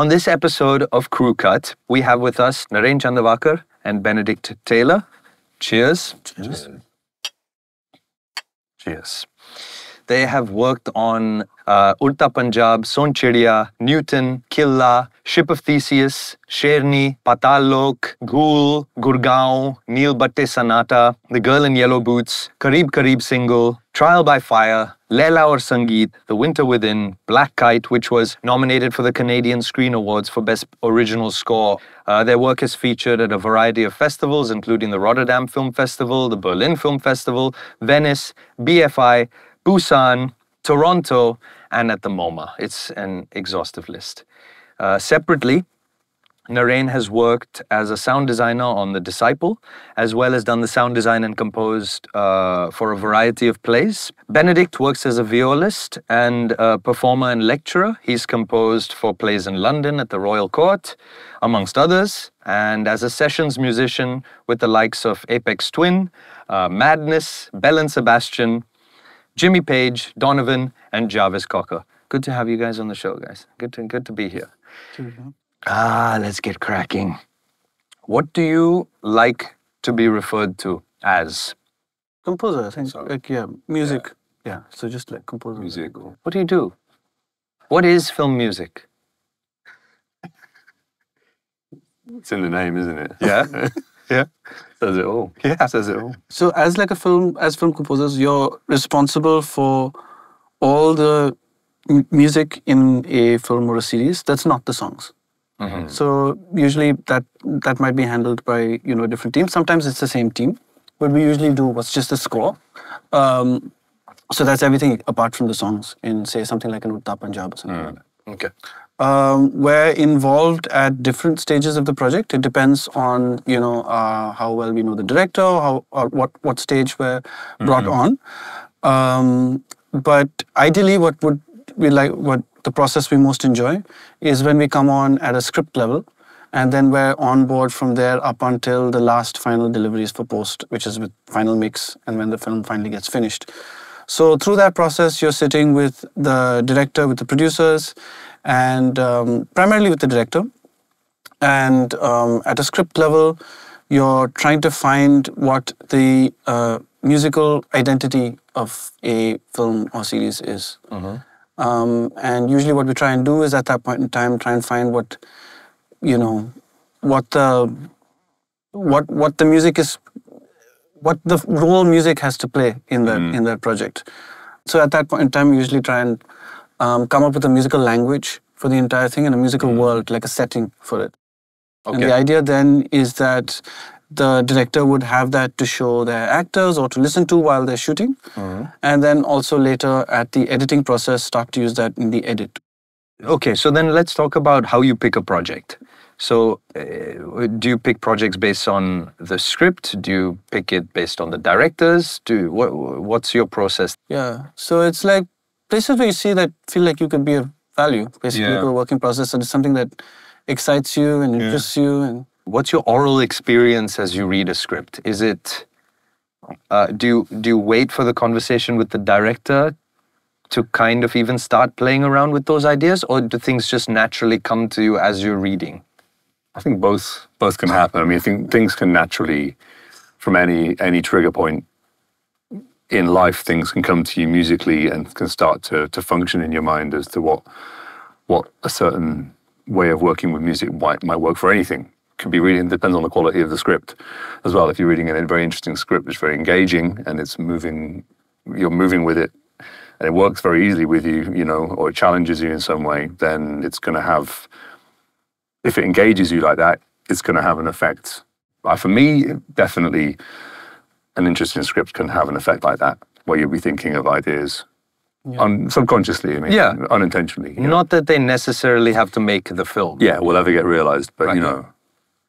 On this episode of Crew Cut, we have with us Naren Chandavarkar and Benedict Taylor. Cheers. Cheers. Cheers. They have worked on uh, Udta Punjab, Sonchiriya, Newton, Killa, Ship of Theseus, Sherni, Patal Lok, Ghoul, Gurgaon, Nil Battey Sannata, The Girl in Yellow Boots, Qarib Qarib Singlle, Trial by Fire, Laila Aur Sangeet, The Winter Within, Black Kite, which was nominated for the Canadian Screen Awards for Best Original Score. Uh, their work is featured at a variety of festivals, including the Rotterdam Film Festival, the Berlin Film Festival, Venice, BFI, Busan, Toronto, and at the MoMA. It's an exhaustive list. Uh, separately, Naren has worked as a sound designer on The Disciple, as well as done the sound design and composed uh, for a variety of plays. Benedict works as a violist and a performer and lecturer. He's composed for plays in London at the Royal Court, amongst others, and as a sessions musician with the likes of Aphex Twin, uh, Madness, Belle and Sebastian, Jimmy Page, Donovan, and Jarvis Cocker. Good to have you guys on the show, guys. Good to, good to be here. Ah, let's get cracking. What do you like to be referred to as? Composer, I think. Like, yeah, music. Yeah. so just like composer. Music. What do you do? What is film music? It's in the name, isn't it? Yeah. yeah. Says it all. Yeah. Says it all. So as like a film, as film composers, you're responsible for all the m- music in a film or a series. That's not the songs. So usually that that might be handled by you know a different team. Sometimes it's the same team, but we usually do what's just the score. Um, so that's everything apart from the songs in say something like an Udta Punjab or something like that. Okay. Um, we're involved at different stages of the project. It depends on you know uh, how well we know the director, how or what what stage we're brought on. Um, but ideally, what would we like? What the process we most enjoy is when we come on at a script level, and then we're on board from there up until the last final deliveries for post, which is with final mix and when the film finally gets finished. So through that process, you're sitting with the director, with the producers, and um, primarily with the director. And um, at a script level, you're trying to find what the uh, musical identity of a film or series is. Um, and usually, what we try and do is at that point in time, try and find what, you know, what the what what the music is what the role music has to play in that mm. in that project. So at that point in time, we usually try and um, come up with a musical language for the entire thing and a musical mm. world, like a setting for it. And the idea then is that the director would have that to show their actors or to listen to while they're shooting, mm-hmm. and then also later at the editing process start to use that in the edit. Okay, so then let's talk about how you pick a project. So, uh, do you pick projects based on the script? Do you pick it based on the directors? Do what, what's your process? Yeah. So it's like places where you see that feel like you could be of value, basically Yeah. to a working process, and it's something that excites you and interests you. And What's your oral experience as you read a script? Is it uh, do you do you wait for the conversation with the director to kind of even start playing around with those ideas, or do things just naturally come to you as you're reading? I think both both can happen. I mean, I think things can naturally, from any any trigger point in life, things can come to you musically and can start to to function in your mind as to what what a certain way of working with music might might work for anything. Can be really depends on the quality of the script as well. If you're reading a very interesting script, it's very engaging and it's moving, you're moving with it, and it works very easily with you, you know, or it challenges you in some way. Then it's going to have if it engages you like that, it's going to have an effect. For me, definitely, an interesting script can have an effect like that, where you'll be thinking of ideas un- subconsciously. I mean, Yeah. unintentionally. you know. Not that they necessarily have to make the film. yeah, will ever get realized, but Right. you know,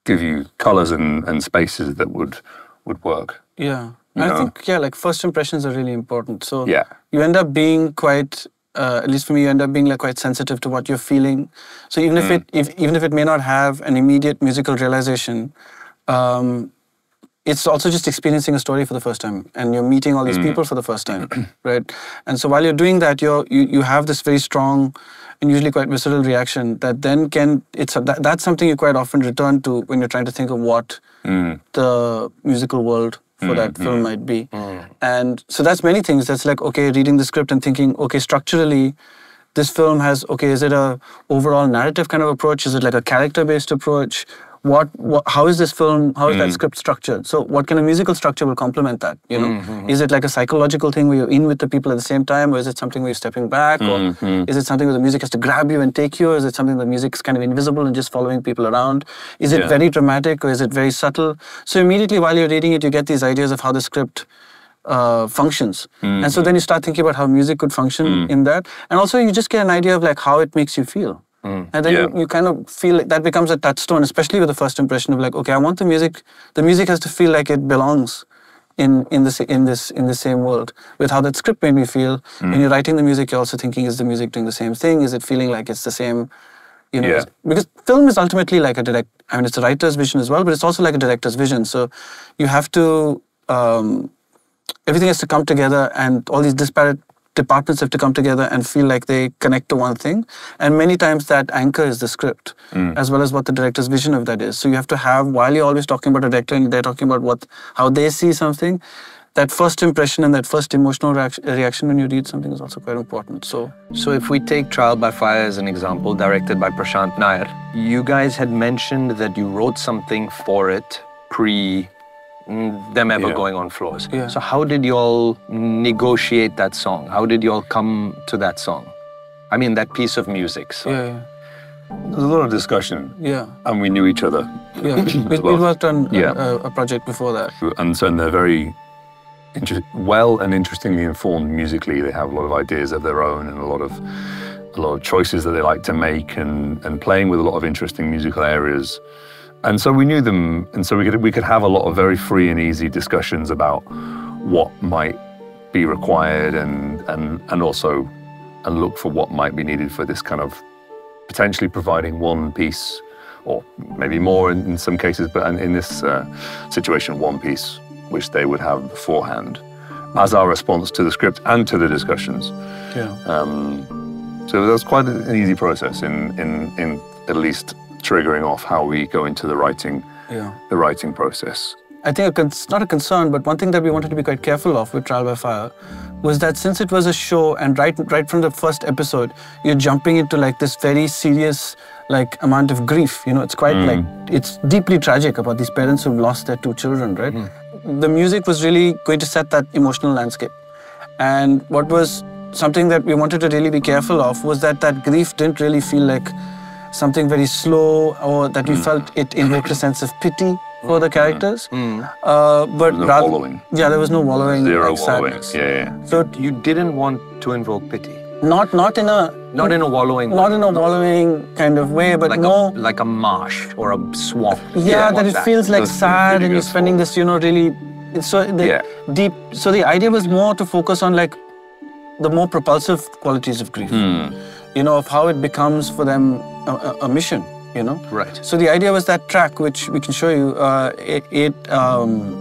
give you colors and, and spaces that would would work. yeah, You I know? think yeah, like first impressions are really important. So Yeah. you end up being quite. Uh, at least for me, you end up being like quite sensitive to what you're feeling. So even if it, if, even if it may not have an immediate musical realization, um, it's also just experiencing a story for the first time and you're meeting all these people for the first time right? And so while you're doing that you're you, you have this very strong and usually quite visceral reaction that then can it's that, that's something you quite often return to when you're trying to think of what the musical world for that mm-hmm. film might be. Mm. And so that's many things. That's like okay reading the script and thinking okay structurally this film has okay is it a overall narrative kind of approach? Is it like a character based approach what, what how is this film how is that hmm. script structured? So what kind of musical structure will complement that you know? Hmm, hmm, is it like a psychological thing where you're in with the people at the same time or is it something where you're stepping back or is it something where the music has to grab you and take you or is it something where the music's kind of invisible and just following people around? Is it Yeah. very dramatic or is it very subtle? So immediately while you're reading it you get these ideas of how the script uh, functions. And so then you start thinking about how music could function in that. And also you just get an idea of like how it makes you feel. And then Yeah. you, you kind of feel like that becomes a touchstone, especially with the first impression of like, okay, I want the music. The music has to feel like it belongs in in this in this in the same world. With how that script made me feel. When you're writing the music, you're also thinking, is the music doing the same thing? Is it feeling like it's the same? You know, Yeah. because film is ultimately like a direct. I mean, it's a writer's vision as well, but it's also like a director's vision. So you have to. Um, everything has to come together and all these disparate departments have to come together and feel like they connect to one thing. And many times that anchor is the script as well as what the director's vision of that is. So you have to have while you're always talking about a director and they're talking about what how they see something that first impression and that first emotional reaction, reaction when you read something is also quite important. So So, if we take Trial by Fire as an example, directed by Prashant Nair, you guys had mentioned that you wrote something for it pre mm, Mm, them ever Yeah. going on floors. Yeah. So, how did y'all negotiate that song? How did y'all come to that song? I mean, that piece of music. So. yeah There's a lot of discussion, yeah and we knew each other. yeah we, we well. worked on a- Yeah. a, a project before that and so they're very inter- well and interestingly informed musically. They have a lot of ideas of their own and a lot of a lot of choices that they like to make and and playing with a lot of interesting musical areas. And so we knew them, and so we could we could have a lot of very free and easy discussions about what might be required and and and also and look for what might be needed for this kind of potentially providing one piece or maybe more in, in some cases, but in, in this uh, situation, one piece which they would have beforehand as our response to the script and to the discussions. yeah Um, so that's quite an easy process in, in, in at least triggering off how we go into the writing, yeah the writing process. I think it's not a concern, but one thing that we wanted to be quite careful of with Trial by Fire was that since it was a show, and right right from the first episode, you're jumping into like this very serious like amount of grief. You know, it's quite mm. like it's deeply tragic about these parents who've lost their two children. Right. Mm. The music was really going to set that emotional landscape, and what was something that we wanted to really be careful of was that that grief didn't really feel like something very slow or that we felt it invoked a sense of pity for the characters. Uh, but No rather, wallowing. yeah, there was no wallowing, Zero like wallowing. sadness. Yeah, yeah. So You didn't want to invoke pity. not not in a Not in a wallowing not in a wallowing kind of way, but like more a like a marsh or a swamp. You yeah, don't that it feels like That's sad and you're spending for- this, you know, really. So the Yeah. deep. So the idea was more to focus on like the more propulsive qualities of grief. Hmm. You know, of how it becomes for them a, a, a mission. You know. Right. So the idea was that track, which we can show you, uh, it it, um,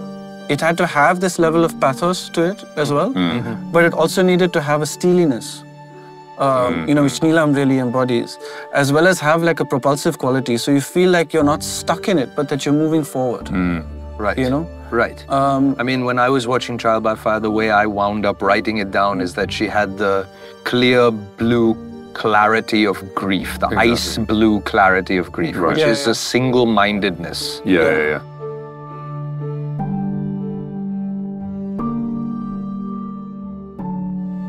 it had to have this level of pathos to it as well, but it also needed to have a steeliness, um, you know, which Neelam really embodies, as well as have like a propulsive quality. So you feel like you're not stuck in it, but that you're moving forward. Right. You know. Right. Um, I mean, when I was watching Trial by Fire, the way I wound up writing it down is that she had the clear blue clarity of grief, the ice blue clarity of grief, Right. which Yeah, is yeah. a single mindedness. Yeah, yeah, yeah.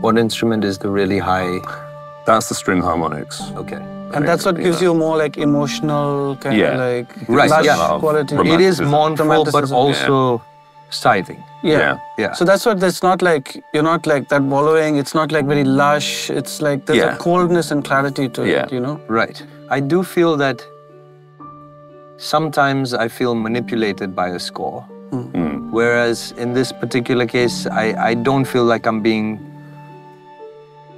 What instrument is the really high? That's the string harmonics. Okay. and that's what gives you more like emotional kind Yeah. of like Right, yeah. quality. Romantic. It is Romanticism. mournful, but Romanticism, also scything. Yeah. Yeah. Yeah. So that's what it's not like you're not like that wallowing, it's not like very lush, it's like there's Yeah. a coldness and clarity to Yeah. it, you know? Right. I do feel that sometimes I feel manipulated by a score. Hmm. Hmm. Whereas in this particular case, I, I don't feel like I'm being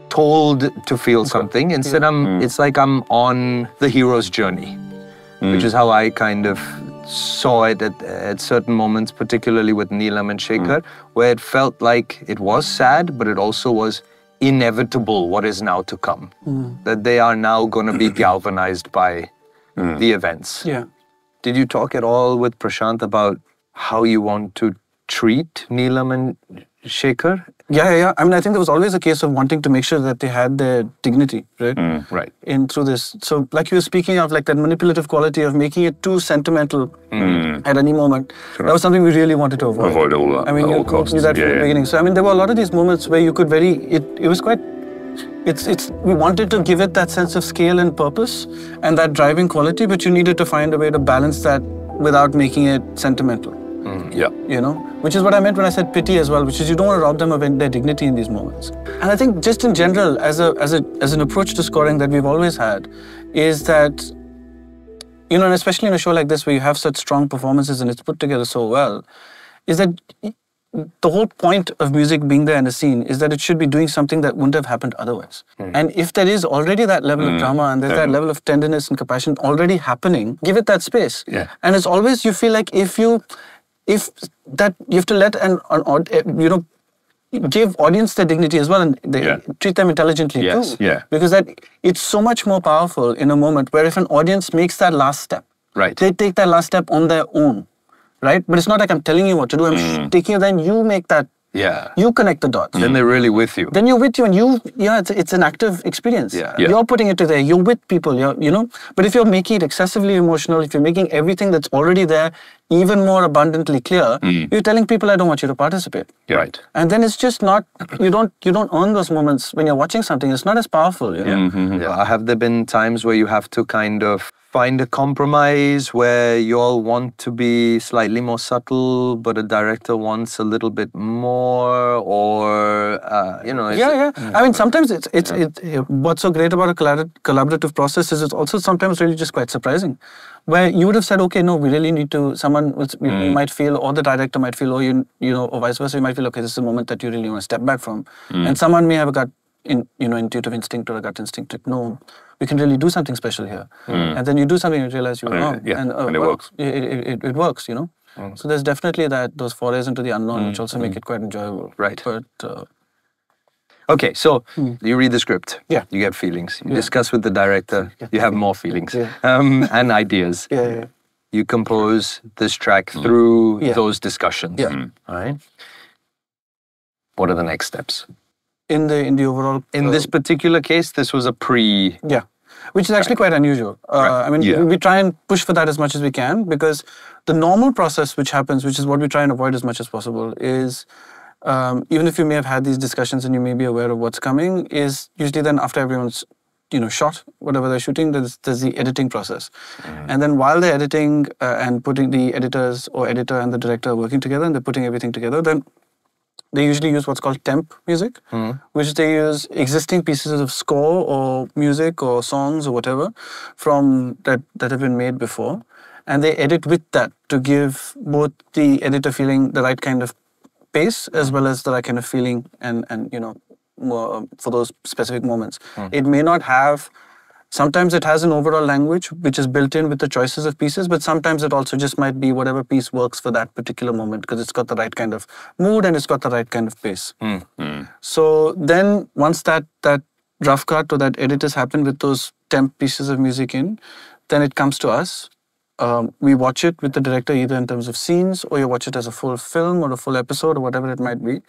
told to feel something. Instead, I'm hmm. it's like I'm on the hero's journey, which is how I kind of saw it at, at certain moments, particularly with Neelam and Shekhar, mm. where it felt like it was sad, but it also was inevitable what is now to come. Mm. That they are now going to be galvanized by the events. Yeah. Did you talk at all with Prashant about how you want to treat Neelam and Shekhar? Yeah, yeah, yeah. I mean, I think there was always a case of wanting to make sure that they had their dignity, right? Mm, right. In through this. So, like you were speaking of, like that manipulative quality of making it too sentimental mm. at any moment. That was something we really wanted to avoid. Avoid all that I mean, you costs. knew that Yeah, from the beginning. So, I mean, there were a lot of these moments where you could very. It it was quite. It's it's we wanted to give it that sense of scale and purpose and that driving quality, but you needed to find a way to balance that without making it sentimental mm, Yeah. you know which is what i meant when i said pity as well which is you don't want to rob them of their dignity in these moments and i think just in general as a as a as an approach to scoring that we've always had is that you know and especially in a show like this where you have such strong performances and it's put together so well is that the whole point of music being there in a scene is that it should be doing something that wouldn't have happened otherwise. Hmm. And if there is already that level of hmm. drama and there's that hmm. level of tenderness and compassion already happening, give it that space. Yeah. And it's always you feel like if you, if that you have to let an, an eh, you know, give audience their dignity as well and they Yeah. treat them intelligently Yes. too. Yeah. Because that it's so much more powerful in a moment where if an audience makes that last step, Right. they take that last step on their own, right? But it's not like I'm telling you what to do. I'm sh- taking you. Then you make that. Yeah. You connect the dots. Then they're really with you. Then you're with you, and you, yeah, it's, it's an active experience. Yeah. Yeah. You're putting it to there. You're with people. You're, you know. But if you're making it excessively emotional, if you're making everything that's already there even more abundantly clear, hmm. you're telling people, I don't want you to participate. Yeah. Right. And then it's just not. You don't. You don't earn those moments when you're watching something. It's not as powerful. You know? Mm-hmm. Yeah. Have there been times where you have to kind of find a compromise where you all want to be slightly more subtle, but a director wants a little bit more, or uh, you know? it's- Yeah, yeah. I mean, sometimes it's it's it, what's so great about a collaborative process is it's also sometimes really just quite surprising, where you would have said, okay, no, we really need to. Someone was, you, you might feel, or the director might feel, or you you know, or vice versa, you might feel, okay, this is a moment that you really want to step back from, and someone may have a gut, in you know, intuitive instinct or a gut instinct. To, no, we can really do something special here, hmm. and then you do something and you realize you're And it- wrong, yeah, and, uh, and it well, works. It, it, it, it works, you know. Hmm. So there's definitely that those forays into the unknown, which hmm. also make it quite enjoyable. Right. But uh, Okay, so you read the script. Yeah. You get feelings. You discuss with the director. You have more feelings Yeah. um, and ideas. yeah, yeah. You compose this track through Yeah. those discussions. Yeah. All right. What are the next steps? In the in the overall In uh, this particular case, this was a pre. yeah. Which is actually quite unusual. Uh, i mean Yeah. we, try and push for that as much as we can because the normal process which happens which is what we try and avoid as much as possible is um, even if you may have had these discussions and you may be aware of what's coming is usually then after everyone's you know shot whatever they're shooting there's, there's the editing process. And then while they're editing uh, and putting the editors or editor and the director working together and they're putting everything together then they usually use what's called temp music, hmm. which they use existing pieces of score or music or songs or whatever from that that have been made before, and they edit with that to give both the editor feeling the right kind of pace as well as the right kind of feeling and and you know for those specific moments. Hmm. It may not have. Sometimes it has an overall language which is built in with the choices of pieces, but sometimes it also just might be whatever piece works for that particular moment because it's got the right kind of mood and it's got the right kind of pace. So then once that that rough cut or that edit has happened with those temp pieces of music in, then it comes to us. Um, we watch it with the director either in terms of scenes or you watch it as a full film or a full episode or whatever it might be.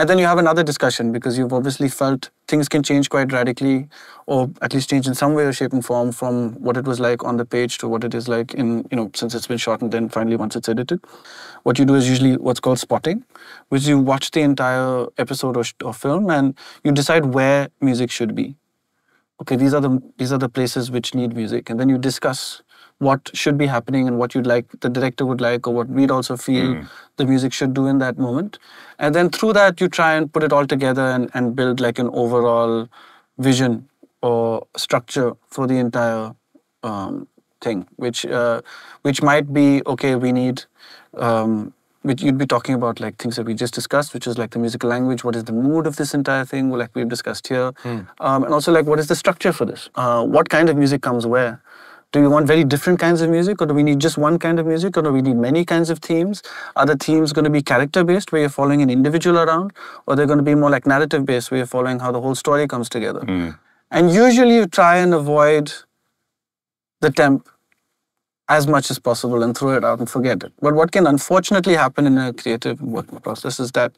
And then you have another discussion because you've obviously felt things can change quite radically, or at least change in some way or shape and form from what it was like on the page to what it is like in, you know, since it's been shot and then finally once it's edited. What you do is usually what's called spotting, which you watch the entire episode or, or film and you decide where music should be. Okay, these are the these are the places which need music, and then you discuss what should be happening and what you'd like the director would like or what we'd also feel the music should do in that moment and then through that you try and put it all together and, and build like an overall vision or structure for the entire um, thing which uh, which might be okay we need um, which you'd be talking about like things that we just discussed, which is like the musical language. What is the mood of this entire thing? Like we've discussed here, um, and also like what is the structure for this? Uh, what kind of music comes where? Do we want very different kinds of music, or do we need just one kind of music, or do we need many kinds of themes? Are the themes going to be character based, where you're following an individual around, or they're going to be more like narrative based, where you're following how the whole story comes together? Hmm. And usually you try and avoid the temp as much as possible and throw it out and forget it. But what can unfortunately happen in a creative working process is that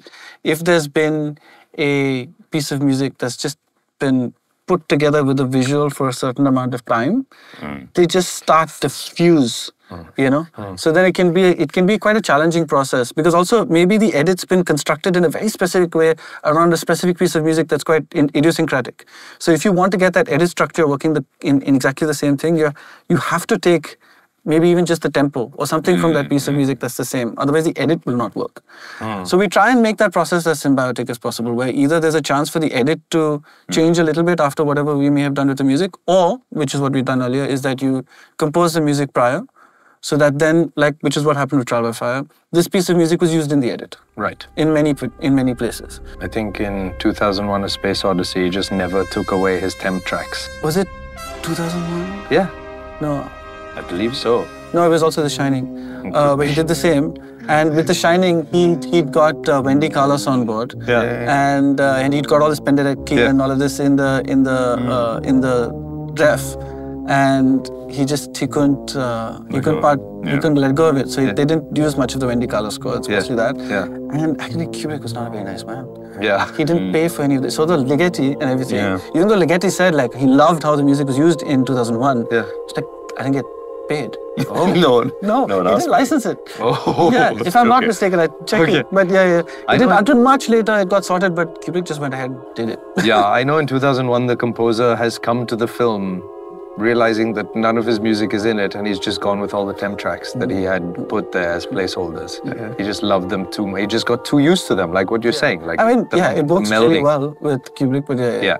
if there's been a piece of music that's just been put together with a visual for a certain amount of time, hmm. they just start to fuse. Hmm. You know, hmm. so then it can be it can be quite a challenging process because also maybe the edit's been constructed in a very specific way around a specific piece of music that's quite in, idiosyncratic. So if you want to get that edit structure working the, in, in exactly the same thing, you you have to take maybe even just the tempo or something from that mm-hmm. piece of music that's the same. Otherwise, the edit will not work. Hmm. So we try and make that process as symbiotic as possible, where either there's a chance for the edit to hmm. change a little bit after whatever we may have done with the music, or, which is what we've done earlier, is that you compose the music prior. So that then, like, which is what happened with Trial by Fire, this piece of music was used in the edit Right. in many in many places. I think in 2001 A Space Odyssey, he just never took away his temp tracks. Was it 2001? Yeah, No, I believe so. No, it was also The Shining, uh, where he did the same. And with The Shining, he he'd got uh, Wendy Carlos on board, Yeah. and uh, and he'd got all this Penderecki Yeah. and all of this in the in the uh, in the ref, and he just he couldn't uh, he Let couldn't go. part he couldn't let go of it. So he- Yeah. they didn't use much of the Wendy Carlos score. It's Yeah. mostly that. Yeah. And actually, Kubrick was not a very nice man. Yeah. He didn't pay for any of this. So the Ligeti and everything, Yeah. even though Ligeti said like he loved how the music was used in 2001, Yeah. it's like I didn't get paid. Oh, no. No, No one he didn't license it. Oh. Yeah, if I'm not Okay. mistaken, I checked Okay. it. But yeah, yeah. I did know- until much later it got sorted, but Kubrick just went ahead and did it. yeah, I know in 2001 the composer has come to the film realizing that none of his music is in it and he's just gone with all the temp tracks that he had put there as placeholders. He just loved them too much. He just got too used to them, like what you're saying. Like I mean, the yeah, it works really well with Kubrick, but yeah, Yeah.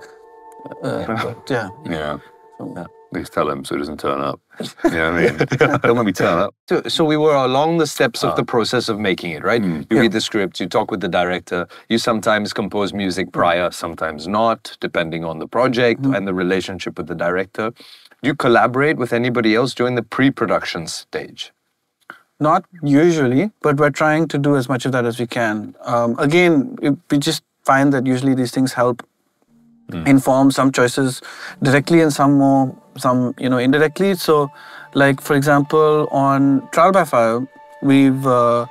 Uh, but yeah. Yeah. At least tell him so he doesn't turn up. You know what I mean? Don't let me turn up. So, so we were along the steps of ah. the process of making it, right? Mm. You read the script, you talk with the director, you sometimes compose music mm. prior, sometimes not, depending on the project mm. and the relationship with the director. Do you collaborate with anybody else during the pre-production stage? Not usually, but we're trying to do as much of that as we can. Um, again, it, we just find that usually these things help inform some choices directly and some more, some you know indirectly. So, like for example, on Trial by Fire, we've uh,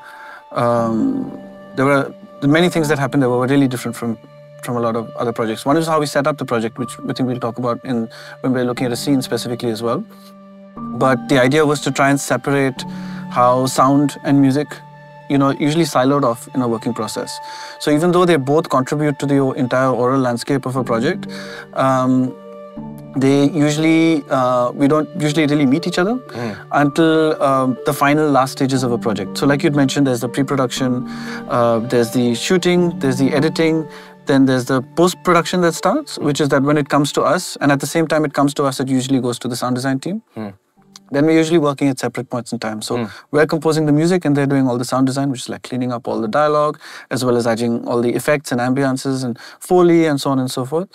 um, there were many things that happened that were really different from from a lot of other projects. One is how we set up the project, which I think we'll talk about in when we're looking at a scene specifically as well. But the idea was to try and separate how sound and music, you know, usually siloed off in a working process. So even though they both contribute to the entire aural landscape of a project, um, they usually uh, we don't usually really meet each other until um, the final last stages of a project. So like you'd mentioned, there's the pre-production, uh, there's the shooting, there's the editing. Then there's the post-production that starts, which is that when it comes to us, and at the same time it comes to us, it usually goes to the sound design team then we're usually working at separate points in time. So we're composing the music and they're doing all the sound design, which is like cleaning up all the dialogue, as well as adding all the effects and ambiances and foley and so on and so forth.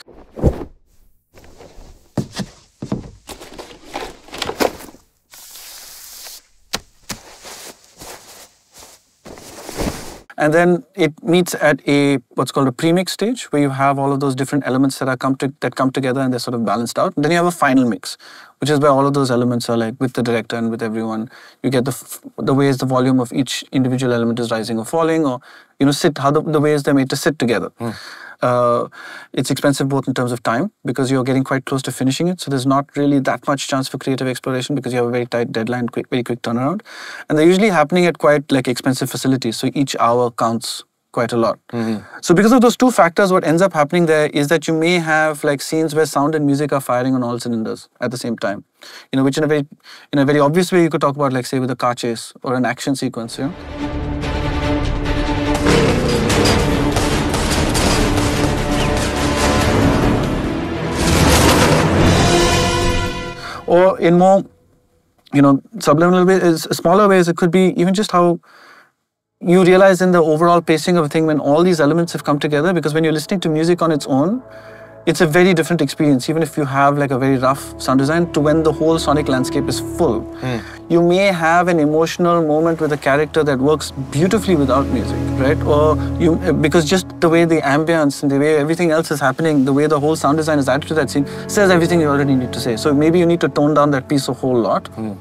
And then it meets at a what's called a premix stage, where you have all of those different elements that are come to, that come together and they're sort of balanced out. Then you have a final mix, which is where all of those elements are like with the director and with everyone. You get the the ways the volume of each individual element is rising or falling, or you know sit how the, the ways they're made to sit together. Hmm. Uh, it's expensive both in terms of time because you're getting quite close to finishing it. So there's not really that much chance for creative exploration because you have a very tight deadline, quick, very quick turnaround, and they're usually happening at quite like expensive facilities. So each hour counts quite a lot. So because of those two factors, what ends up happening there is that you may have like scenes where sound and music are firing on all cylinders at the same time. You know, which in a very in a very obvious way you could talk about like say with a car chase or an action sequence. You know. Or in more you know subliminal ways smaller ways it could be even just how you realize in the overall pacing of a thing when all these elements have come together because when you're listening to music on its own it's a very different experience. Even if you have like a very rough sound design to when the whole sonic landscape is full hmm. you may have an emotional moment with a character that works beautifully without music right? Or you because just the way the ambience and the way everything else is happening the way the whole sound design is added to that scene says everything you already need to say. So maybe you need to tone down that piece a whole lot. Hmm.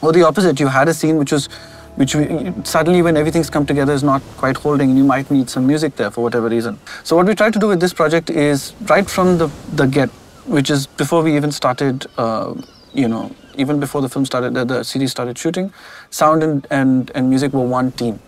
Or the opposite you had a scene which was which we, suddenly when everything's come together is not quite holding and you might need some music there for whatever reason. So what we tried to do with this project is right from the, the get which is before we even started uh, you know even before the film started the, the series started shooting sound and, and, and music were one team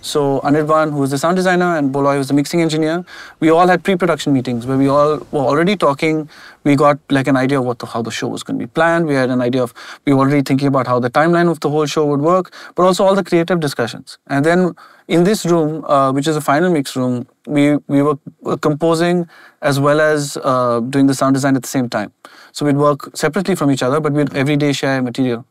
so Anirban, who was the sound designer, and Boloy, who was the mixing engineer, we all had pre-production meetings where we all were already talking. We got like an idea of what the, how the show was going to be planned. We had an idea of we were already thinking about how the timeline of the whole show would work, but also all the creative discussions. And then in this room, uh, which is a final mix room, we we were composing as well as uh, doing the sound design at the same time. So we'd work separately from each other, but we'd every day share material.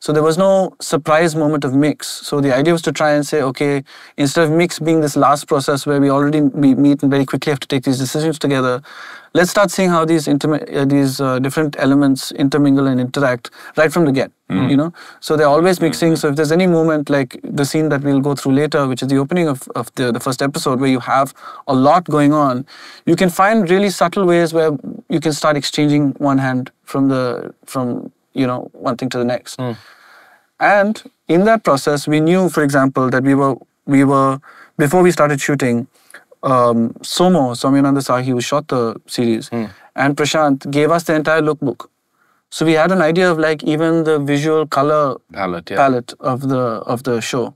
So there was no surprise moment of mix. So the idea was to try and say, okay, instead of mix being this last process where we already we meet and very quickly have to take these decisions together, let's start seeing how these uh, these uh, different elements intermingle and interact right from the get. You know, so they're always mixing. So if there's any moment like the scene that we'll go through later, which is the opening of, of the, the first episode, where you have a lot going on, you can find really subtle ways where you can start exchanging one hand from the from you know one thing to the next. And in that process, we knew, for example, that we were we were before we started shooting. Um, Somo Saumyananda Sahi, who shot the series, and Prashant gave us the entire lookbook. So we had an idea of like even the visual color Palette, yeah. palette of the of the show.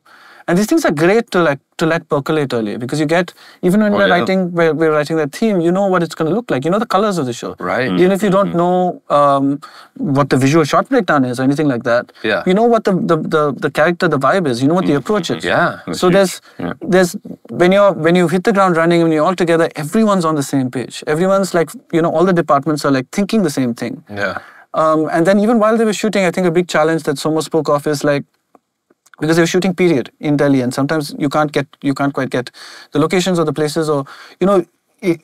And these things are great to like to let percolate earlier because you get even when Oh, we're yeah. writing we're, we're writing that theme, you know what it's going to look like. You know the colors of the show. Right. Even if you don't know um, what the visual shot breakdown is or anything like that. Yeah. You know what the the, the, the character, the vibe is. You know what the approach is. Yeah. So huge. there's Yeah. there's when you're when you hit the ground running when you're all together, everyone's on the same page. Everyone's like you know all the departments are like thinking the same thing. Yeah. Um, and then even while they were shooting, I think a big challenge that Somo spoke of is like because they were shooting period in Delhi, and sometimes you can't get you can't quite get the locations or the places or you know. It,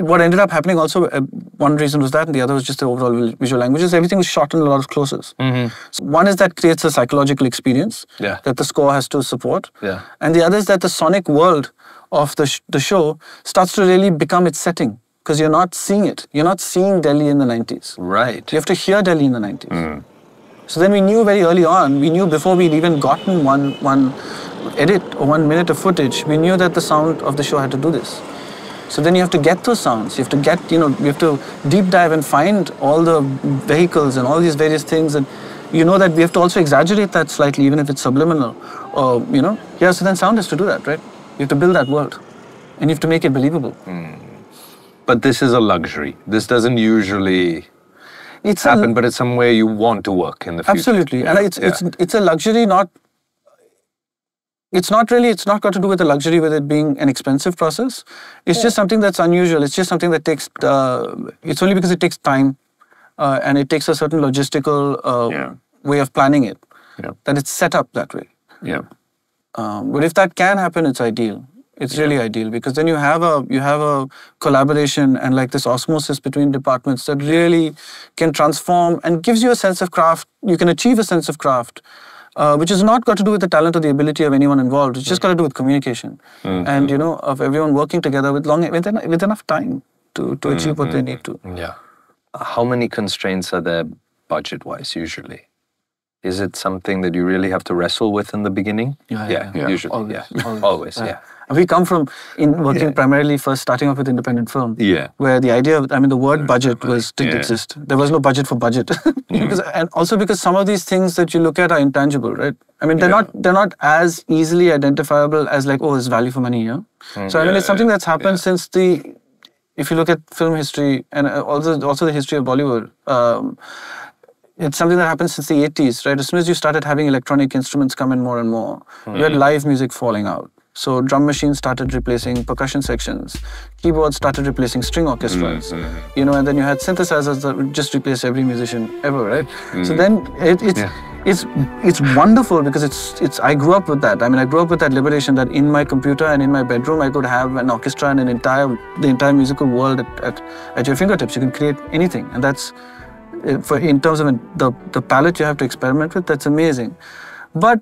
what ended up happening also, uh, one reason was that, and the other was just the overall vi- visual languages. Everything was shot in a lot of closes. So one is that creates a psychological experience Yeah. that the score has to support. Yeah. And the other is that the sonic world of the, sh- the show starts to really become its setting because you're not seeing it. You're not seeing Delhi in the 90s. Right. You have to hear Delhi in the 90s. So then we knew very early on, we knew before we'd even gotten one, one edit or one minute of footage, we knew that the sound of the show had to do this. So then you have to get those sounds. You have to get, you know, you have to deep dive and find all the vehicles and all these various things. And you know that we have to also exaggerate that slightly, even if it's subliminal. Or, you know, yeah, so then sound has to do that, right? You have to build that world. And you have to make it believable. Hmm. But this is a luxury. This doesn't usually It's a- happen, but it's somewhere you want to work in the future. Absolutely, and it's Yeah. it's it's a luxury, not. It's not really. It's not got to do with the luxury with it being an expensive process. It's just something that's unusual. It's just something that takes. Uh, it's only because it takes time, uh, and it takes a certain logistical uh, Yeah. way of planning it Yeah. that it's set up that way. Yeah. Um, but if that can happen, it's ideal. It's really ideal because then you have a you have a collaboration and like this osmosis between departments that really can transform and gives you a sense of craft. You can achieve a sense of craft, uh, which has not got to do with the talent or the ability of anyone involved. It's just got to do with communication and you know of everyone working together with long with, en- with enough time to to achieve what they need to. Yeah. How many constraints are there budget wise usually? Is it something that you really have to wrestle with in the beginning? Yeah, yeah, yeah, yeah. usually. Always, yeah. always. Always, yeah. We come from in working Yeah. primarily first starting off with independent film. Yeah. Where the idea of I mean the word budget was didn't Yeah. exist. There was no budget for budget. because, and also because some of these things that you look at are intangible, right? I mean they're Yeah. not they're not as easily identifiable as like, oh, there's value for money here. so I mean it's something that's happened since the if you look at film history and uh, also also the history of Bollywood, um, it's something that happened since the 80s, right? As soon as you started having electronic instruments come in more and more, you had live music falling out. So drum machines started replacing percussion sections, keyboards started replacing string orchestras, you know, and then you had synthesizers that would just replace every musician ever, right? So then it, it's Yeah. it's it's wonderful because it's it's I grew up with that. I mean, I grew up with that liberation that in my computer and in my bedroom, I could have an orchestra and an entire the entire musical world at, at, at your fingertips. You can create anything, and that's uh, for in terms of the the palette you have to experiment with. That's amazing, but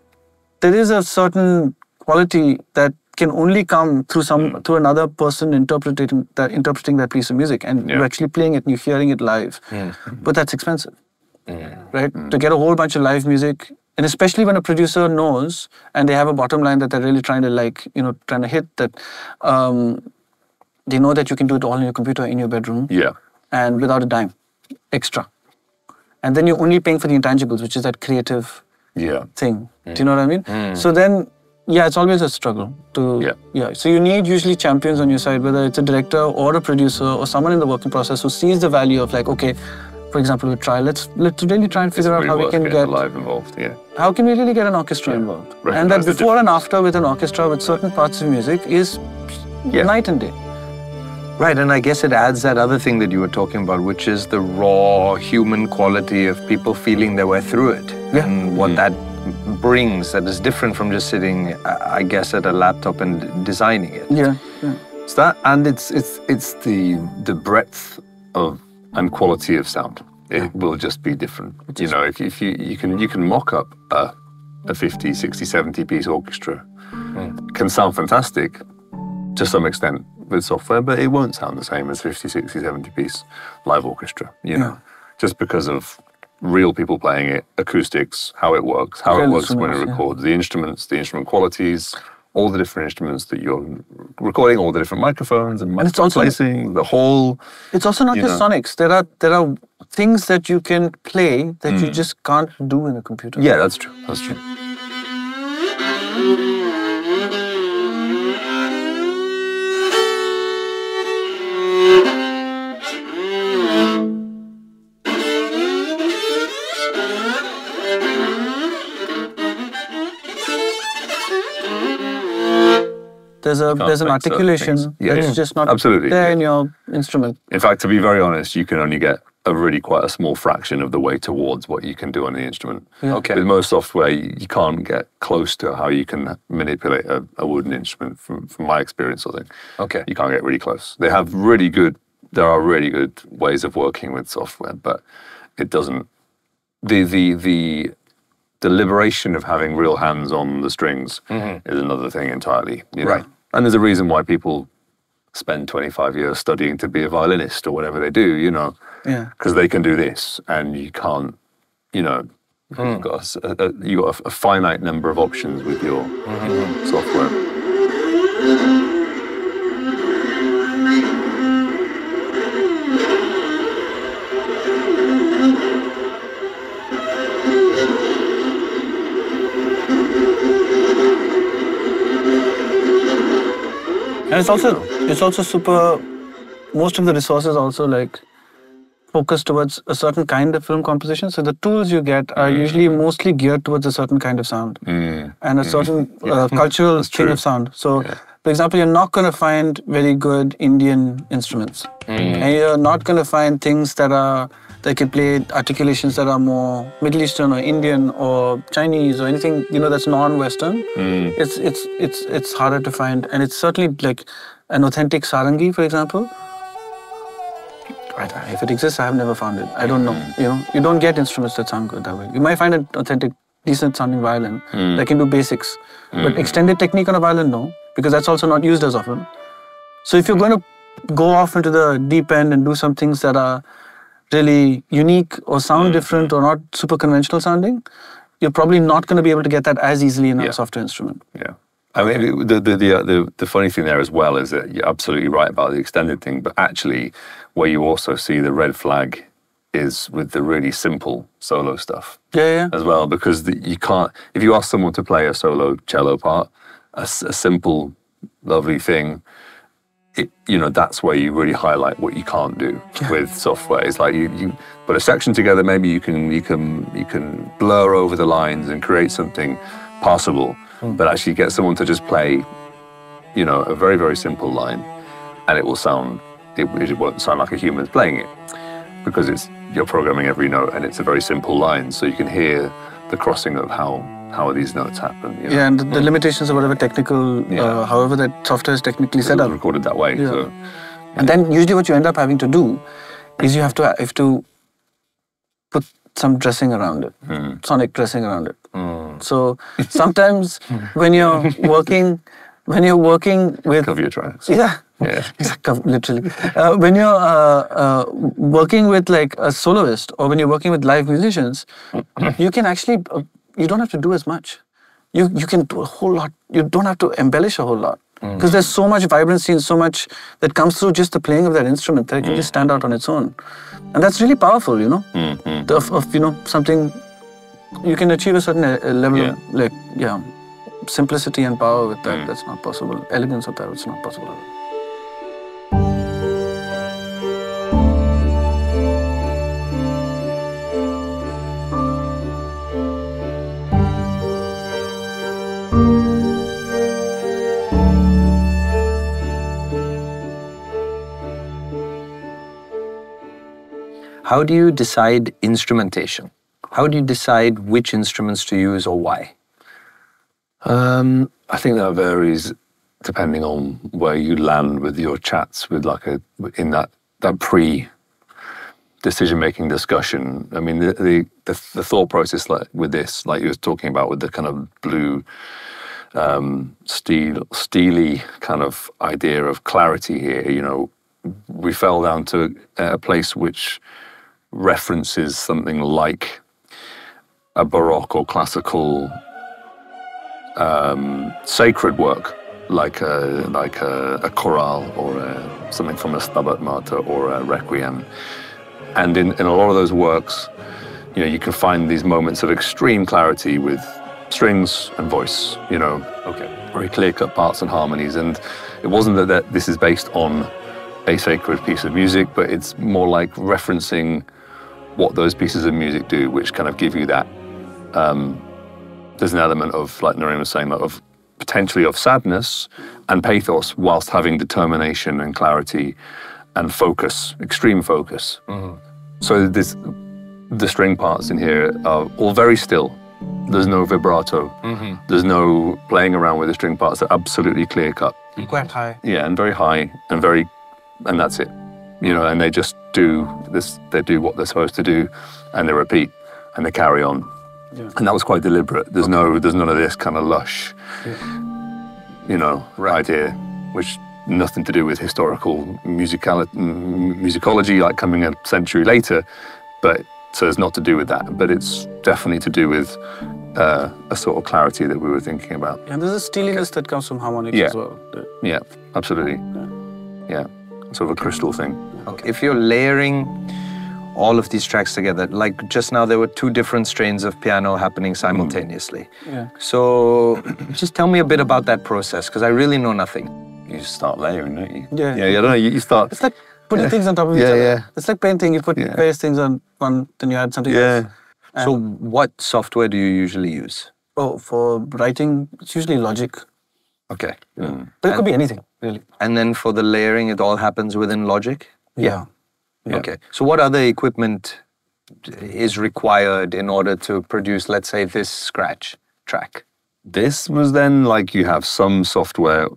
there is a certain quality that can only come through some hmm. through another person interpreting that interpreting that piece of music. And Yeah. you're actually playing it and you're hearing it live. Hmm. Hmm. But that's expensive. Right? To get a whole bunch of live music and especially when a producer knows and they have a bottom line that they're really trying to like you know trying to hit that um, they know that you can do it all in your computer in your bedroom. Yeah. and without a dime. Extra. And then you're only paying for the intangibles which is that creative Yeah. thing. Do you know what I mean? So then, yeah, it's always a struggle to Yeah. yeah. So you need usually champions on your side, whether it's a director or a producer or someone in the working process who sees the value of like, okay, for example, with trial, let's let's really try and figure out Really how we can get live involved. Yeah. how can we really get an orchestra involved, and that before and after with an orchestra with certain parts of music is Yeah. night and day. Right, and I guess it adds that other thing that you were talking about, which is the raw human quality of people feeling their way through it. Yeah. And what that brings that is different from just sitting, I I guess, at a laptop and designing it. Yeah. yeah. It's that, and it's it's it's the the breadth of and quality of sound. It will just be different. You know, if you, if you you can you can mock up a a 50, 60, 70 piece orchestra, hmm. can sound fantastic to some extent with software, but it won't sound the same as 50, 60, 70 piece live orchestra. You know, just because of real people playing it, acoustics, how it works, how it works when it instruments, yeah. records, the instruments, the instrument qualities, all the different instruments that you're recording, all the different microphones and, And it's also- placing, the whole. It's also not just know. sonics. There are there are things that you can play that Mm. you just can't do in a computer. Yeah, that's true. That's true. There's a there's an articulation things. Yeah, that's yeah. just not Absolutely, there yeah. in your instrument. In fact, to be very honest, you can only get a really quite a small fraction of the way towards what you can do on the instrument. Okay. With most software, you you can't get close to how you can manipulate a, a wooden instrument from, from my experience, I think. Okay. You can't get really close. They have really good, there are really good ways of working with software, but it doesn't, the, the, the, the liberation of having real hands on the strings mm-hmm. is another thing entirely. You know? Right. And there's a reason why people spend 25 years studying to be a violinist or whatever they do, you know, Yeah. because they can do this and you can't, you know, you've hmm. got a s- a, a- you got a, a finite number of options with your mm-hmm. software. It's also it's also super. Most of the resources also like focused towards a certain kind of film composition. So the tools you get are mm. usually mostly geared towards a certain kind of sound mm. and a mm. certain uh, cultural thing of sound. So, for example, you're not going to find very good Indian instruments, mm. and you're not going to find things that are that can play articulations that are more Middle Eastern or Indian or Chinese or anything you know that's non-Western. Mm. It's it's it's it's harder to find, and it's certainly like an authentic sarangi, for example. I If it exists, I have never found it. I don't know. Mm. You know, you don't get instruments that sound good that way. You might find an authentic, decent sounding violin that can do basics, but extended technique on a violin, no, because that's also not used as often. So if you're going to go off into the deep end and do some things that are really unique or sound different or not super conventional sounding, you're probably not going to be able to get that as easily in a Yeah. software instrument. Yeah. I mean, the, the, the, uh, the, the funny thing there as well is that you're absolutely right about the extended thing, but actually, where you also see the red flag is with the really simple solo stuff Yeah, yeah. as well, because the, you can't, if you ask someone to play a solo cello part, a, a simple, lovely thing, it, you know, that's where you really highlight what you can't do with software. It's like you, you put a section together, maybe you can, you can, you can blur over the lines and create something passable, hmm. but actually get someone to just play, you know, a very, very simple line and it will sound, it, it won't sound like a human's playing it. because it's you're programming every note and it's a very simple line, so you can hear the crossing of how how these notes happen. You know? Yeah, and the, limitations of whatever technical, Yeah. uh, however that software is technically set up. recorded that way. Yeah. So And then usually what you end up having to do is you have to have to put some dressing around it, Hmm. sonic dressing around it. So sometimes when you're working, when you're working with cover your tracks. yeah. Yeah. Literally. Uh, when you're uh, uh, working with like a soloist or when you're working with live musicians, you can actually, uh, you don't have to do as much. You, you can do a whole lot. You don't have to embellish a whole lot. Because there's so much vibrancy and so much that comes through just the playing of that instrument that it can just stand out on its own. And that's really powerful, you know, Mm-hmm. of, of, you know, something you can achieve a certain uh, level Yeah. of like, yeah, simplicity and power with that. That's not possible. Elegance of that, it's not possible. How do you decide instrumentation? How do you decide which instruments to use or why? Um, I think that varies depending on where you land with your chats with like a in that that pre decision making discussion. I mean, the, the the thought process like with this, like you were talking about with the kind of blue um, steel steely kind of idea of clarity here. You know, we fell down to a place which references something like a baroque or classical um, sacred work, like a like a, a chorale or a, something from a Stabat Mater or a requiem. And in, in a lot of those works, you know, you can find these moments of extreme clarity with strings and voice. You know, okay, very clear-cut parts and harmonies. And it wasn't that, that this is based on a sacred piece of music, but it's more like referencing what those pieces of music do, which kind of give you that um, there's an element of, like Naren was saying, like, of potentially of sadness and pathos, whilst having determination and clarity and focus, extreme focus. Mm-hmm. So this, the string parts in here are all very still. There's no vibrato. Mm-hmm. There's no playing around with the string parts. They're absolutely clear cut. Quite high. Yeah, and very high and very, and that's it. You know, and they just do this. They do what they're supposed to do, and they repeat, and they carry on. And that was quite deliberate. There's no, there's none of this kind of lush, you know, right. idea, which nothing to do with historical musicali- m- musicology, like coming a century later. But so it's not to do with that. But it's definitely to do with uh, a sort of clarity that we were thinking about. And there's a steeliness that comes from harmonics Yeah. as well. Yeah, absolutely. Yeah, sort of a crystal thing. Okay. If you're layering all of these tracks together, like just now, there were two different strains of piano happening simultaneously. Mm. Yeah. So just tell me a bit about that process, because I really know nothing. You start layering, don't you? Yeah. Yeah, I don't know. You, you start. It's like putting things on top of each Yeah, other. yeah. It's like painting. You put Yeah. various things on one, then you add something else. Yeah. So what software do you usually use? Oh, for writing, it's usually Logic. Okay. But it could be anything, really. And then for the layering, it all happens within Logic? Yeah. Yeah. Okay. So what other equipment is required in order to produce, let's say, this scratch track? This was then like you have some software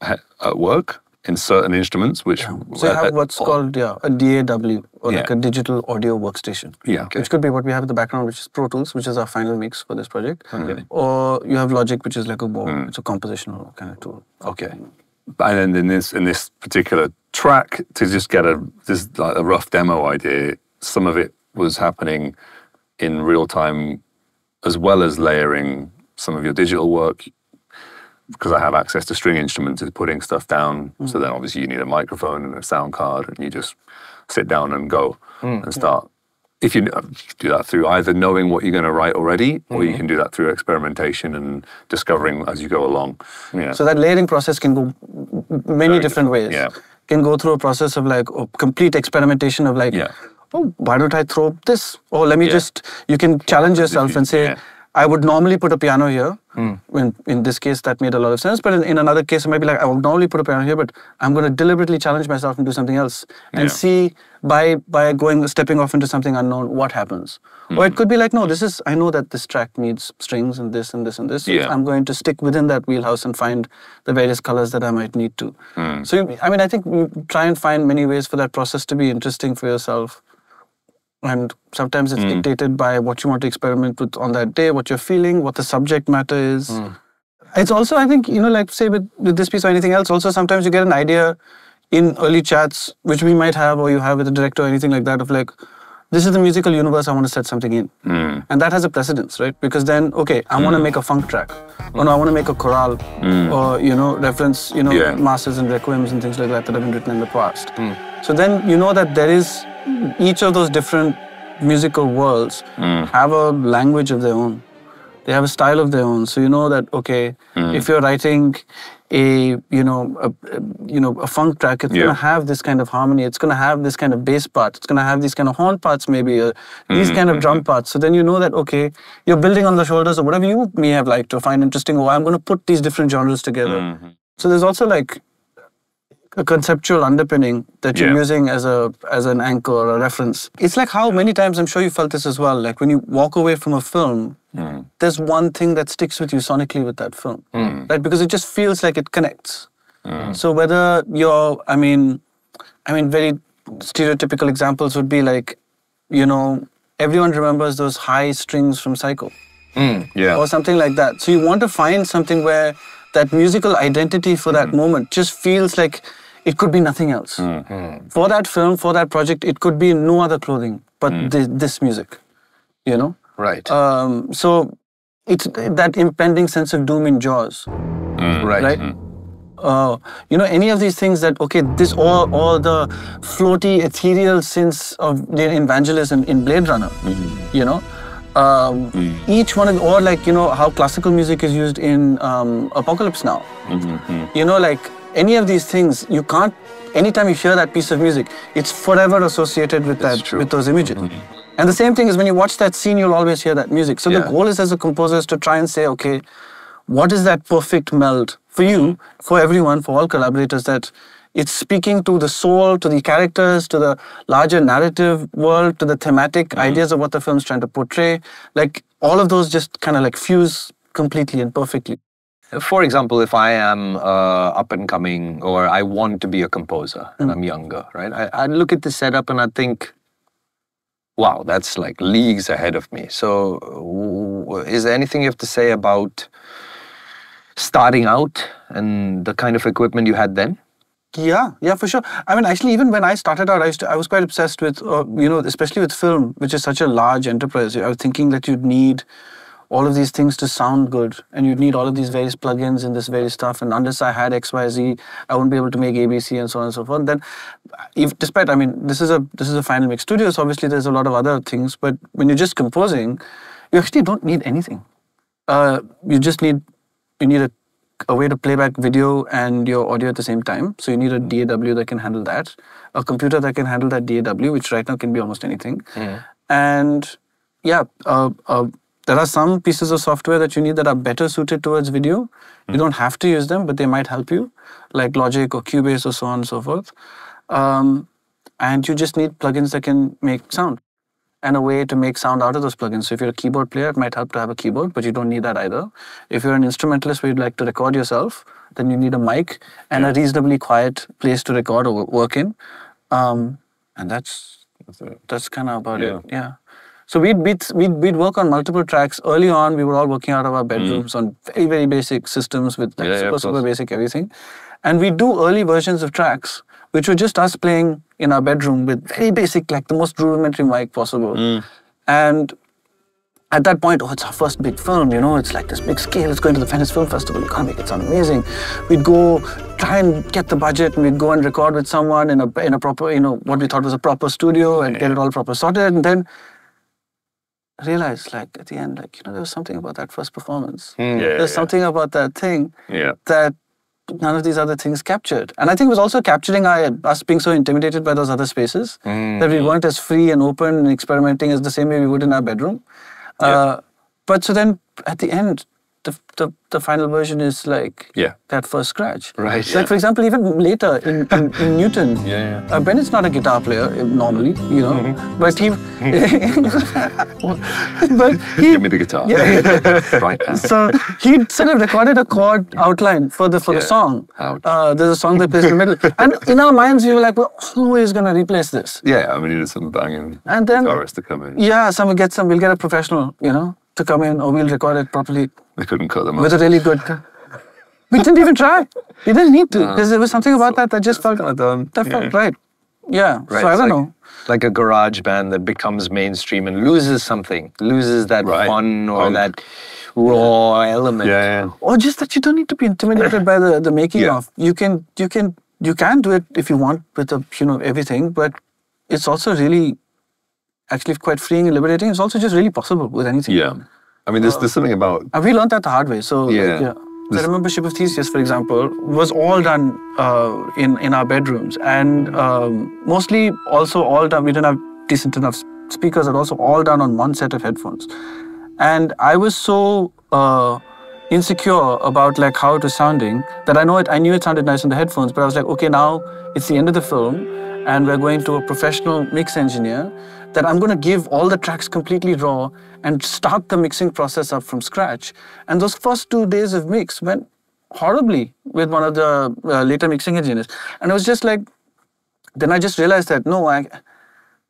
at work in certain instruments, which So you uh, have what's uh, called yeah, a DAW or like a digital audio workstation. Yeah. Which could be what we have in the background, which is Pro Tools, which is our final mix for this project. Okay. Or you have Logic, which is like a more, Hmm. it's a compositional kind of tool. Okay. and then in this in this particular track to just get a just like a rough demo idea some of it was happening in real time as well as layering some of your digital work because I have access to string instruments is putting stuff down. So mm. then obviously you need a microphone and a sound card and you just sit down and go mm. and start. If you, uh, you do that through either knowing what you're going to write already or you mm-hmm. can do that through experimentation and discovering as you go along. Mm. Yeah. So that layering process can go many Very different. ways. yeah. Can go through a process of like oh, complete experimentation of like, Yeah. oh, why don't I throw this? Or let me Yeah. just, you can challenge yourself you- and say, yeah. I would normally put a piano here. Hmm. In, in this case, that made a lot of sense. But in, in another case, I might be like, I would normally put a piano here, but I'm going to deliberately challenge myself and do something else and Yeah. see by by going stepping off into something unknown what happens. Or it hmm. could be like, no, this is I know that this track needs strings and this and this and this. so Yeah. I'm going to stick within that wheelhouse and find the various colors that I might need to. Hmm. So you- I mean, I think you try and find many ways for that process to be interesting for yourself and sometimes it's hmm. dictated by what you want to experiment with on that day what you're feeling what the subject matter is. Hmm. It's also i think you know like say with, with this piece or anything else also sometimes you get an idea in early chats which we might have or you have with the director or anything like that of like this is the musical universe i want to set something in. Hmm. And that has a precedence right? Because then okay i want to make a funk track. Or no i want to make a chorale. Or you know reference you know Yeah. masses and requiems and things like that that have been written in the past. So then you know that there is each of those different musical worlds hmm. have a language of their own. They have a style of their own. So you know that okay, hmm. if you're writing a you know a, you know a funk track, it's Yeah. gonna have this kind of harmony. It's gonna have this kind of bass part. It's gonna have these kind of horn parts, maybe uh, these hmm. kind of drum parts. So then you know that okay, you're building on the shoulders of whatever you may have liked or find interesting. Or I'm gonna put these different genres together. So there's also like a conceptual underpinning that you're Yeah. using as a as an anchor or a reference. It's like how many times I'm sure you felt this as well. Like when you walk away from a film, hmm. there's one thing that sticks with you sonically with that film, hmm. right? Because it just feels like it connects. Hmm. So whether you're, I mean, I mean, very stereotypical examples would be like, you know, everyone remembers those high strings from Psycho Yeah. or something like that. So you want to find something where that musical identity for that moment just feels like it could be nothing else. Hmm. Hmm. For that film, for that project, it could be no other clothing but hmm. thi- this music, you know? Right. Um, so it's that impending sense of doom in Jaws, right. right? Uh, you know, any of these things that, okay, this all, all the floaty, ethereal sense of the evangelism in Blade Runner, you know? Um, Each one of, or like, you know, how classical music is used in um, Apocalypse Now. You know, like any of these things, you can't, anytime you hear that piece of music, it's forever associated with that, true. with those images. Mm-hmm. And the same thing is when you watch that scene, you'll always hear that music. So Yeah. the goal is as a composer is to try and say, okay, what is that perfect meld for you, for everyone, for all collaborators that it's speaking to the soul, to the characters, to the larger narrative world, to the thematic mm-hmm. ideas of what the film's trying to portray. Like all of those just kind of like fuse completely and perfectly. For example, if I am uh, up and coming or I want to be a composer and I'm younger, right? I, I look at the setup and I think, wow, that's like leagues ahead of me. So, w- is there anything you have to say about starting out and the kind of equipment you had then? Yeah, yeah, for sure. I mean, actually, even when I started out, I, used to, I was quite obsessed with, uh, you know, especially with film, which is such a large enterprise. I was thinking that you'd need all of these things to sound good, and you'd need all of these various plugins and this various stuff. And unless I had X, Y, Z, I wouldn't be able to make ABC and so on and so forth. Then, if, despite, I mean, this is a this is a final mix studio, so obviously there's a lot of other things. But when you're just composing, you actually don't need anything. Uh, you just need you need a, a way to play back video and your audio at the same time. So you need a DAW that can handle that, a computer that can handle that DAW, which right now can be almost anything. And yeah, uh, uh, there are some pieces of software that you need that are better suited towards video. You don't have to use them, but they might help you, like Logic or Cubase or so on and so forth. Um, and you just need plugins that can make sound and a way to make sound out of those plugins. So if you're a keyboard player, it might help to have a keyboard, but you don't need that either. If you're an instrumentalist where you'd like to record yourself, then you need a mic and a reasonably quiet place to record or work in. Um, and that's that's kind of about Yeah. it. Yeah. So we'd, we'd, we'd, we'd work on multiple tracks. Early on, we were all working out of our hmm. bedrooms on very, very basic systems with like Yeah, yeah, super, of super basic everything. And we'd do early versions of tracks, which were just us playing in our bedroom with very basic, like the most rudimentary mic possible. Hmm. And at that point, oh, it's our first big film, you know, it's like this big scale, it's going to the Venice Film Festival, you gotta make it sound amazing. We'd go try and get the budget and we'd go and record with someone in a, in a proper, you know, what we thought was a proper studio and get it all proper sorted. And then realize, like, at the end, like, you know, there was something about that first performance. Yeah, There's yeah. something about that thing Yeah. that none of these other things captured. And I think it was also capturing our, us being so intimidated by those other spaces that we weren't as free and open and experimenting as the same way we would in our bedroom. Uh, but so then at the end, the, the, the final version is like Yeah. that first scratch. Right. Like, for example, even later in, in, in Newton, Yeah, yeah. Uh, Bennett's not a guitar player uh, normally, you know, but he. but he. Give me the guitar. Yeah. right. so he sort of recorded a chord outline for the for the song. Uh, there's a song that plays in the middle, and in our minds we were like, "Well, who is gonna replace this?" Yeah, I mean, you need some banging And then- guitarist to come in. Yeah, someone get some. We'll get a professional, you know, to come in, or we'll record it properly They couldn't cut them with up. a really good. We didn't even try. We didn't need to because there was something about that that just felt kinda done. that felt Yeah. right. Yeah. Right, So I don't like, know. Like a garage band that becomes mainstream and loses something, loses that Right. fun or Punk. that raw element. Yeah, yeah. or just that you don't need to be intimidated by the, the making Yeah. of. You can you can you can do it if you want with the you know everything, but it's also really actually quite freeing and liberating. It's also just really possible with anything. Yeah. I mean, there's, there's something about And we learned that the hard way. So Yeah. yeah. I remember Ship of Theseus, for example, was all done uh, in in our bedrooms, and um, mostly also all done. We didn't have decent enough speakers, and also all done on one set of headphones. And I was so uh, insecure about like how it was sounding that I know it. I knew it sounded nice on the headphones, but I was like, okay, now it's the end of the film, and we're going to a professional mix engineer. That I'm going to give all the tracks completely raw and start the mixing process up from scratch. And those first two days of mix went horribly with one of the uh, later mixing engineers, and I was just like, then I just realized that no, I,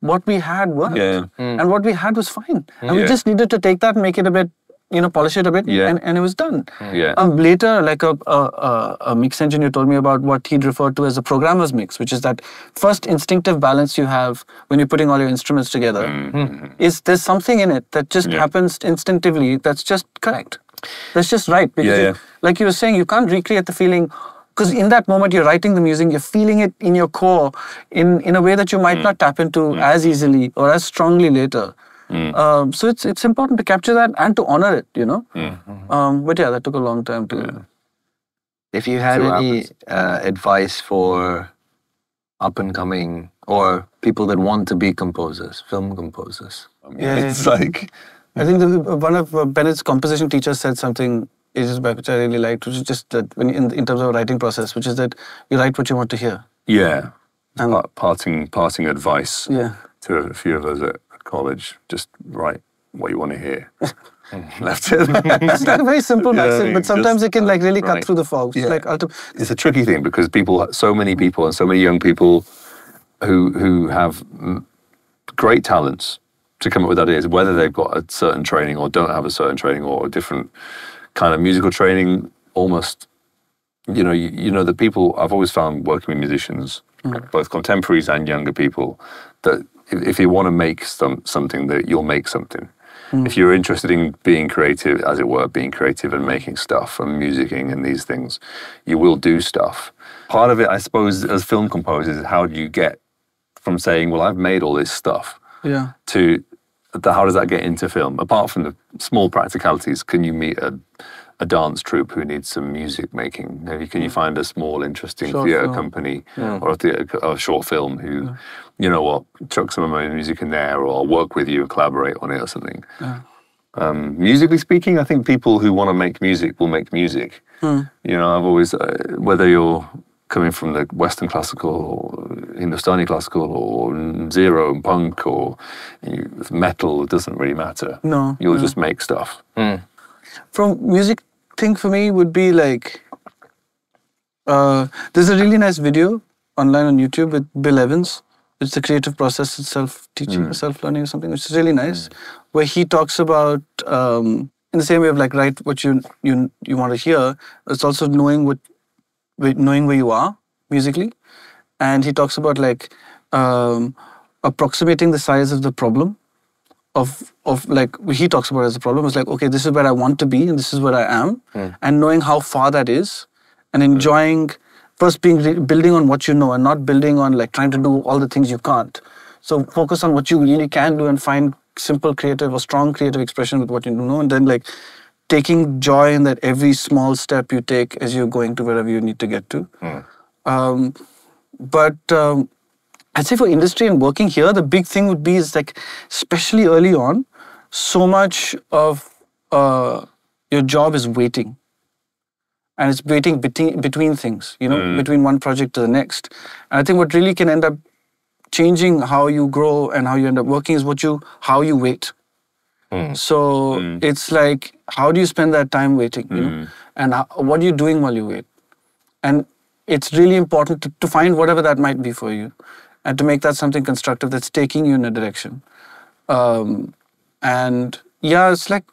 what we had worked, Yeah. and what we had was fine, and we just needed to take that, make it a bit, you know, polish it a bit, Yeah. and, and it was done. Yeah. Um, later, like a, a, a, a mix engineer told me about what he'd referred to as a programmer's mix, which is that first instinctive balance you have when you're putting all your instruments together. Is there's something in it that just. Yeah. happens instinctively that's just correct. That's just right. Because Yeah, you- like you were saying, you can't recreate the feeling because in that moment you're writing the music, you're feeling it in your core in, in a way that you Mm. might not tap into as easily or as strongly later. Mm. Um, so it's it's important to capture that and to honor it, you know. Mm-hmm. Um, but yeah, that took a long time to. If you had any uh, advice for up and coming or people that want to be composers, film composers, I mean, Yeah, it's yeah. like I think the, one of uh, Bennett's composition teachers said something ages back, which I really liked, which is just that when in, in terms of writing process, which is that you write what you want to hear. yeah, Pa- parting parting advice Yeah. to a few of us at college: just write what you want to hear. Left it. It's like a very simple Yeah, maxim, but just, sometimes it can like really cut through the fog. It's Yeah. like ultim- it's a tricky thing because people, so many people, and so many young people who who have mm, great talents to come up with ideas, whether they've got a certain training or don't have a certain training or a different kind of musical training, almost. You know, you, you know the people I've always found working with musicians, both contemporaries and younger people, that if, if you want to make some, something, that you'll make something. Hmm. If you're interested in being creative, as it were, being creative and making stuff and musicking and these things, you will do stuff. Part of it, I suppose, as film composers, is how do you get from saying, "Well, I've made all this stuff," yeah. to the, how does that get into film? Apart from the small practicalities, can you meet a, a dance troupe who needs some music making? Maybe can you find a small, interesting Short theatre film. company or a, theatre, a short film who, you know what, chuck some of my music in there or work with you and collaborate on it or something? Um, musically speaking, I think people who want to make music will make music. You know, I've always, uh, whether you're coming from the Western classical or Hindustani classical or zero and punk or you, metal, it doesn't really matter. No, You'll no. just make stuff. From music thing for me would be like uh, there's a really nice video online on YouTube with Bill Evans. It's the creative process itself, teaching or self learning or something, which is really nice. Where he talks about um, in the same way of like write what you you you want to hear. It's also knowing what knowing where you are musically, and he talks about like um, approximating the size of the problem of of like he talks about as a problem. Is like okay this is where I want to be and this is where I am. And knowing how far that is and enjoying first being re- building on what you know and not building on like trying to do all the things you can't. So focus on what you really can do and find simple creative or strong creative expression with what you know. And then like taking joy in that every small step you take as you're going to wherever you need to get to. Um, but um, I'd say for industry and working here, the big thing would be is like, especially early on, so much of uh, your job is waiting. And it's waiting between, between things, you know, mm. between one project to the next. And I think what really can end up changing how you grow and how you end up working is what you how you wait. Mm. So mm. it's like how do you spend that time waiting, you know, and how, what are you doing while you wait, and it's really important to, to find whatever that might be for you, and to make that something constructive that's taking you in a direction. Um, and yeah, it's like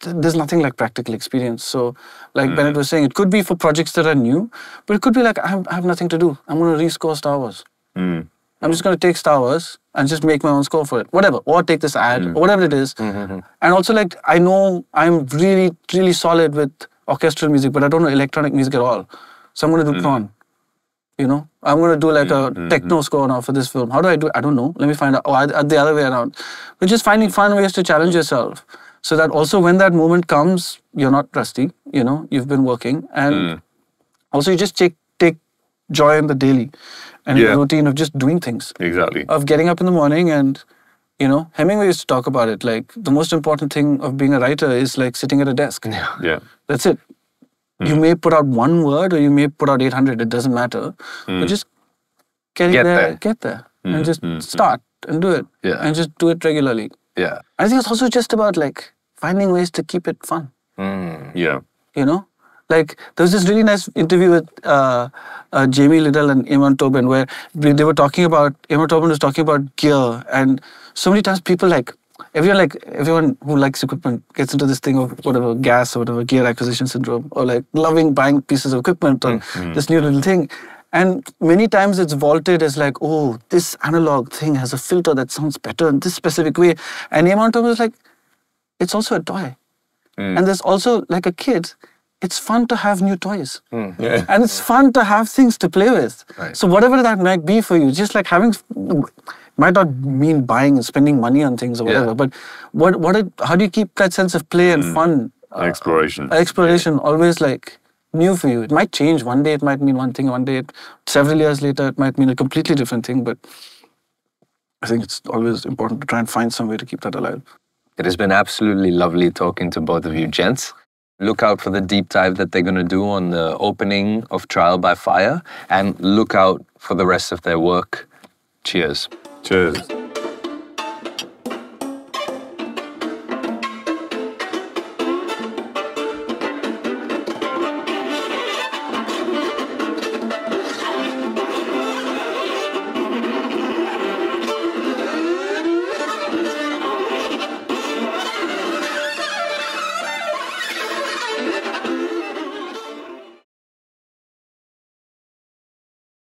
there's nothing like practical experience. So, like Bennett hmm. was saying, it could be for projects that are new, but it could be like I have, I have nothing to do. I'm going to rescore Star Wars. Hmm. I'm just going to take Star Wars and just make my own score for it, whatever, or take this ad, or whatever it is. And also, like, I know I'm really, really solid with orchestral music, but I don't know electronic music at all. So I'm going to do Tron. You know, I'm going to do like a mm-hmm. techno score now for this film. How do I do it? I don't know. Let me find out. Oh, I, I- the other way around. But just finding fun ways to challenge yourself so that also when that moment comes, you're not rusty. You know, you've been working. And mm. also, you just take, take joy in the daily and Yeah. the routine of just doing things Exactly. of getting up in the morning and you know hemingway used to talk about it like the most important thing of being a writer is like sitting at a desk Yeah. that's it Hmm. you may put out one word or you may put out 800 it doesn't matter hmm. but just getting Get there, there. get there and hmm, just start and do it Yeah. and just do it regularly Yeah. i think it's also just about like finding ways to keep it fun Yeah. you know like there was this really nice interview with uh, uh, Jamie Lidell and Amon Tobin where they were talking about Amon Tobin was talking about gear and so many times people like everyone like everyone who likes equipment gets into this thing of whatever gas or whatever gear acquisition syndrome or like loving buying pieces of equipment or mm-hmm. this new little thing and many times it's vaulted as like oh this analog thing has a filter that sounds better in this specific way and Amon Tobin was like it's also a toy mm. and there's also like a kid, it's fun to have new toys. Mm. Yeah. And it's fun to have things to play with. Right. So whatever that might be for you, just like having might not mean buying and spending money on things or Yeah. whatever, but what what it, how do you keep that sense of play and fun? uh, Exploration. exploration always like new for you. It might change. One day it might mean one thing, one day it, several years later it might mean a completely different thing, but I think it's always important to try and find some way to keep that alive. It has been absolutely lovely talking to both of you, gents. Look out for the deep dive that they're going to do on the opening of Trial by Fire and look out for the rest of their work. Cheers. Cheers.